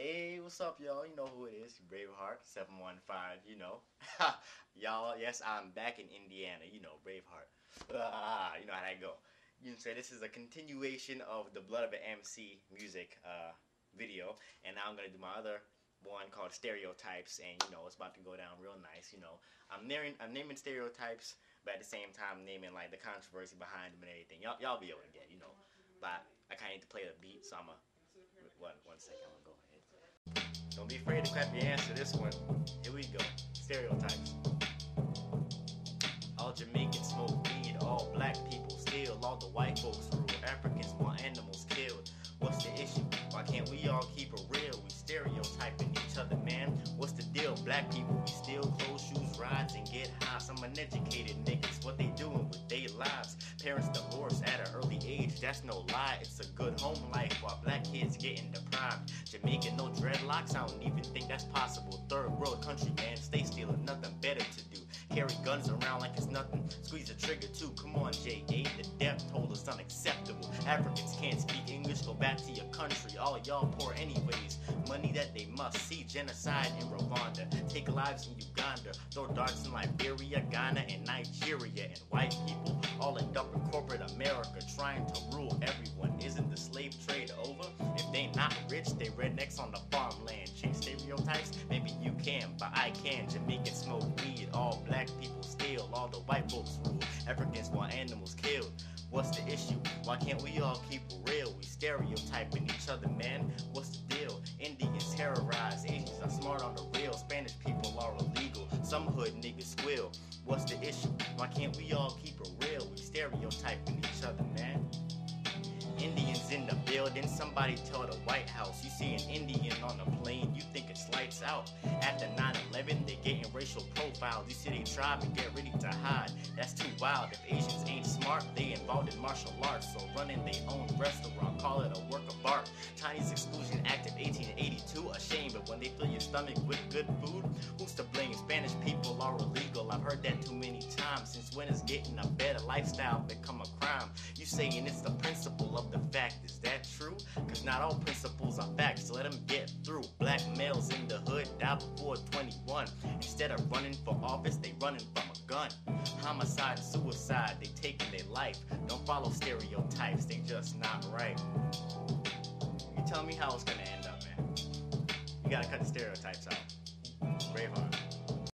Hey, what's up, y'all? You know who it is. Braveheart 715, you know. y'all, yes, I'm back in Indiana, you know, Braveheart. Ah, you know how that go. You can say this is a continuation of the Blood of an MC music uh, video, and now I'm going to do my other one called Stereotypes, and, you know, it's about to go down real nice, you know. I'm, naming, I'm naming stereotypes, but at the same time naming, like, the controversy behind them and everything. Y'all, y'all be able to get, you know. But I kind of need to play the beat, so I'm to one, one second, I'm gonna go. Don't be afraid to clap your hands to this one. Here we go. Stereotypes. All Jamaicans smoke weed, all black people steal, all the white folks rule. Africans want animals killed. What's the issue? Why can't we all keep it real? We stereotyping each other, man. What's the deal? Black people, we steal clothes, shoes, rides, and get high. Some uneducated niggas, what they doing with their lives? Parents divorce at an early age, that's no lie. It's a good home life while black kids getting deprived. Jamaica, no dreadlocks, I don't even think that's possible. Third world country, man, stay stealing, nothing better to do. Carry guns around like it's nothing. Squeeze the trigger too. Come on, J.A. The death toll is unacceptable. Africans can't speak English. Go back to your country. All y'all poor anyways. Money that they must see. Genocide in Rwanda. Take lives in Uganda. Throw darts in Liberia, Ghana, and Nigeria. And white people all in corporate America trying to rule everyone. Isn't the slave trade not rich, they rednecks on the farmland. Change stereotypes? Maybe you can, but I can. Jamaican smoke weed. All black people steal. All the white folks rule. Africans want animals killed. What's the issue? Why can't we all keep it real? We stereotyping each other, man. What's the deal? Indians terrorize, Asians are smart on the real. Spanish people are illegal. Some hood niggas squeal. What's the issue? Why can't we all keep it real? We stereotyping each other, man. In the building, somebody tell the White House. You see an Indian on a plane, you think it's lights out. After 9 11, they getting racial profiles. You see they try and get ready to hide. That's too wild. If Asians ain't smart, they involved in martial arts. So running their own restaurant, call it a work of art. Chinese Exclusion Act of 1882, a shame. But when they fill your stomach with good food, who's to blame? Spanish people are illegal. I've heard that too. Since when is getting a better lifestyle become a crime? You saying it's the principle of the fact. Is that true? Cause not all principles are facts, let them get through. Black males in the hood die before 21. Instead of running for office, they running from a gun. Homicide suicide, they taking their life. Don't follow stereotypes, they just not right. You tell me how it's gonna end up, man. You gotta cut the stereotypes out. Braveheart.